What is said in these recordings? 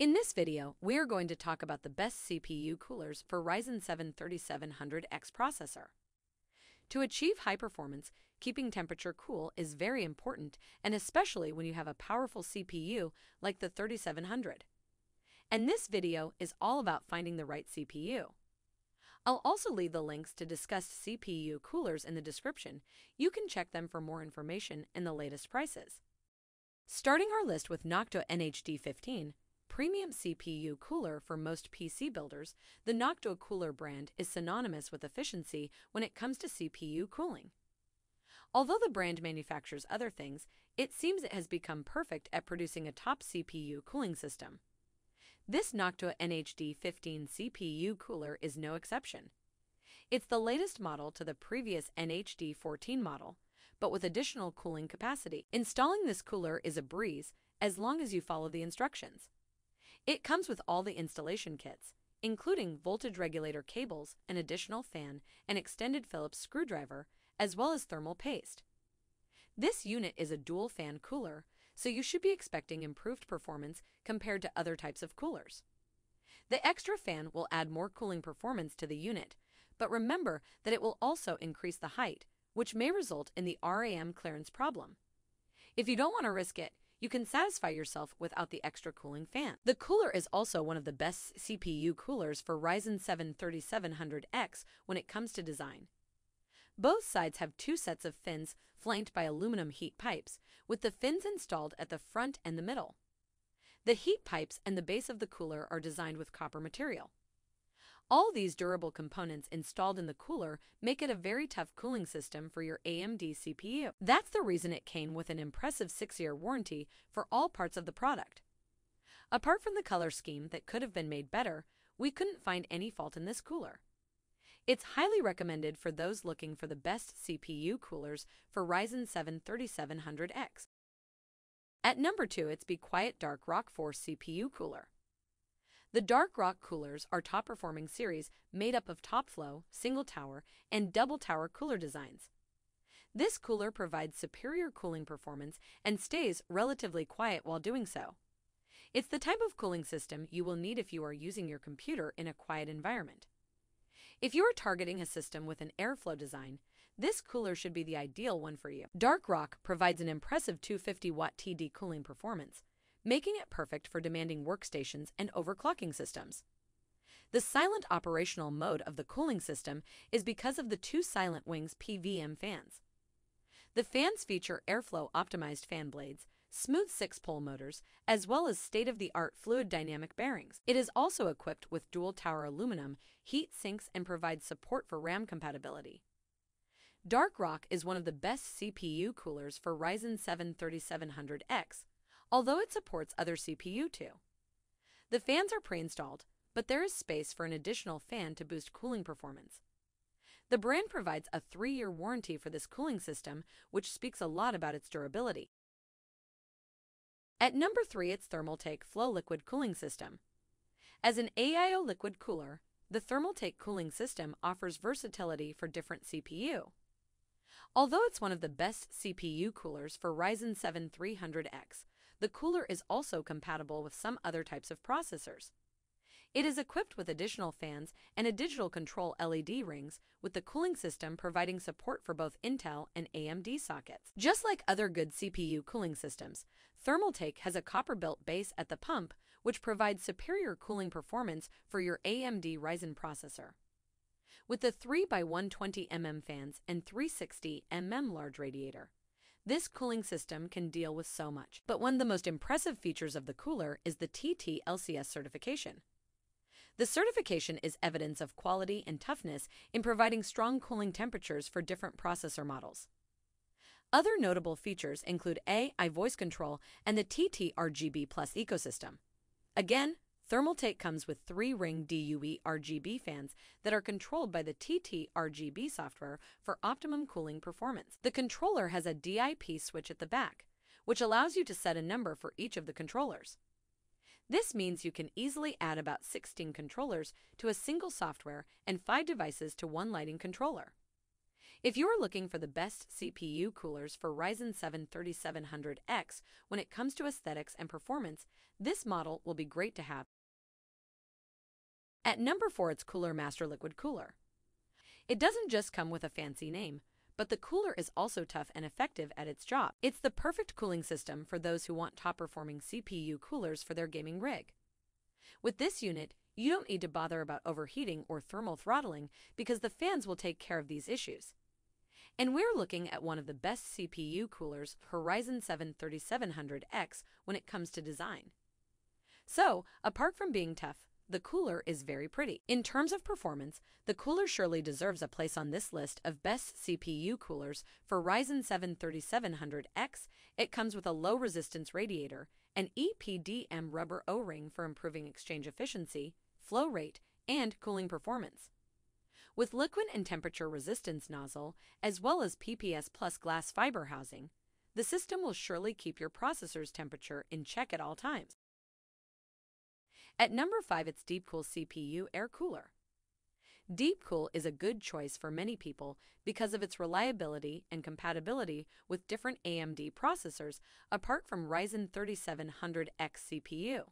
In this video, we are going to talk about the best CPU coolers for Ryzen 7 3700X processor. To achieve high performance, keeping temperature cool is very important, and especially when you have a powerful CPU like the 3700. And this video is all about finding the right CPU. I'll also leave the links to discussed CPU coolers in the description. You can check them for more information and the latest prices. Starting our list with Noctua NHD15, premium CPU cooler for most PC builders, the Noctua cooler brand is synonymous with efficiency when it comes to CPU cooling. Although the brand manufactures other things, it seems it has become perfect at producing a top CPU cooling system. This Noctua NHD 15 CPU cooler is no exception. It's the latest model to the previous NHD 14 model, but with additional cooling capacity. Installing this cooler is a breeze as long as you follow the instructions. It comes with all the installation kits, including voltage regulator cables, an additional fan, an extended Phillips screwdriver, as well as thermal paste. This unit is a dual fan cooler, so you should be expecting improved performance compared to other types of coolers. The extra fan will add more cooling performance to the unit, but remember that it will also increase the height, which may result in the RAM clearance problem. If you don't want to risk it, you can satisfy yourself without the extra cooling fan. The cooler is also one of the best CPU coolers for Ryzen 7 3700X when it comes to design. Both sides have two sets of fins flanked by aluminum heat pipes, with the fins installed at the front and the middle. The heat pipes and the base of the cooler are designed with copper material. All these durable components installed in the cooler make it a very tough cooling system for your AMD CPU. That's the reason it came with an impressive 6-year warranty for all parts of the product. Apart from the color scheme that could have been made better, we couldn't find any fault in this cooler. It's highly recommended for those looking for the best CPU coolers for Ryzen 7 3700X. At number 2, it's Be Quiet Dark Rock 4 CPU Cooler. The Dark Rock coolers are top performing series made up of top flow, single tower, and double tower cooler designs. This cooler provides superior cooling performance and stays relatively quiet while doing so. It's the type of cooling system you will need if you are using your computer in a quiet environment. If you are targeting a system with an airflow design, this cooler should be the ideal one for you. Dark Rock provides an impressive 250 watt TD cooling performance, making it perfect for demanding workstations and overclocking systems. The silent operational mode of the cooling system is because of the two Silent Wings PVM fans. The fans feature airflow optimized fan blades, smooth six pole motors, as well as state of the art fluid dynamic bearings. It is also equipped with dual tower aluminum, heat sinks, and provides support for RAM compatibility. Dark Rock is one of the best CPU coolers for Ryzen 7 3700X, although it supports other CPU too. The fans are pre-installed, but there is space for an additional fan to boost cooling performance. The brand provides a three-year warranty for this cooling system, which speaks a lot about its durability. At number 3, it's Thermaltake Floe Liquid Cooling System. As an AIO liquid cooler, the Thermaltake cooling system offers versatility for different CPU. Although it's one of the best CPU coolers for Ryzen 7 300X, the cooler is also compatible with some other types of processors. It is equipped with additional fans and a digital control LED rings, with the cooling system providing support for both Intel and AMD sockets. Just like other good CPU cooling systems, Thermaltake has a copper-built base at the pump, which provides superior cooling performance for your AMD Ryzen processor. With the 3x120mm fans and 360mm large radiator, this cooling system can deal with so much. But one of the most impressive features of the cooler is the TT LCS certification. The certification is evidence of quality and toughness in providing strong cooling temperatures for different processor models. Other notable features include AI voice control and the TT RGB Plus ecosystem. Again, Thermaltake comes with three Riing Duo RGB fans that are controlled by the TT RGB software for optimum cooling performance. The controller has a DIP switch at the back, which allows you to set a number for each of the controllers. This means you can easily add about 16 controllers to a single software and 5 devices to one lighting controller. If you are looking for the best CPU coolers for Ryzen 7 3700X when it comes to aesthetics and performance, this model will be great to have. At number 4, it's Cooler Master Liquid Cooler. It doesn't just come with a fancy name, but the cooler is also tough and effective at its job. It's the perfect cooling system for those who want top-performing CPU coolers for their gaming rig. With this unit, you don't need to bother about overheating or thermal throttling because the fans will take care of these issues. And we're looking at one of the best CPU coolers Horizon Ryzen 7 3700X when it comes to design. So, apart from being tough, the cooler is very pretty. In terms of performance, the cooler surely deserves a place on this list of best CPU coolers for Ryzen 7 3700X. It comes with a low resistance radiator, an EPDM rubber O-ring for improving exchange efficiency, flow rate, and cooling performance. With liquid and temperature resistance nozzle, as well as PPS Plus glass fiber housing, the system will surely keep your processor's temperature in check at all times. At number 5, it's Deepcool CPU Air Cooler. Deepcool is a good choice for many people because of its reliability and compatibility with different AMD processors apart from Ryzen 3700X CPU.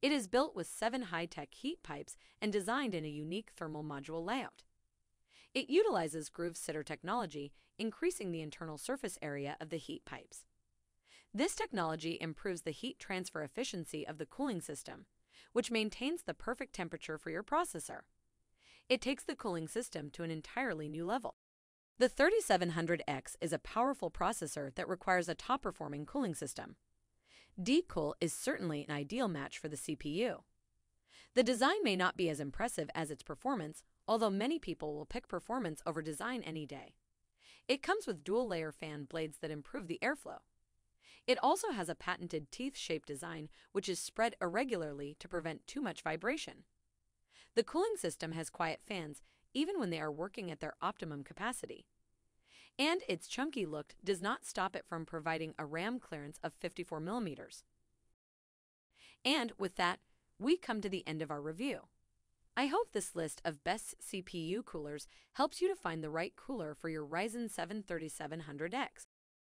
It is built with seven high-tech heat pipes and designed in a unique thermal module layout. It utilizes Groove Sitter technology, increasing the internal surface area of the heat pipes. This technology improves the heat transfer efficiency of the cooling system, which maintains the perfect temperature for your processor. It takes the cooling system to an entirely new level. The 3700X is a powerful processor that requires a top-performing cooling system. Deepcool is certainly an ideal match for the CPU. The design may not be as impressive as its performance, although many people will pick performance over design any day. It comes with dual-layer fan blades that improve the airflow. It also has a patented teeth-shaped design which is spread irregularly to prevent too much vibration. The cooling system has quiet fans even when they are working at their optimum capacity. And its chunky look does not stop it from providing a RAM clearance of 54 millimeters. And with that, we come to the end of our review. I hope this list of best CPU coolers helps you to find the right cooler for your Ryzen 7 3700X.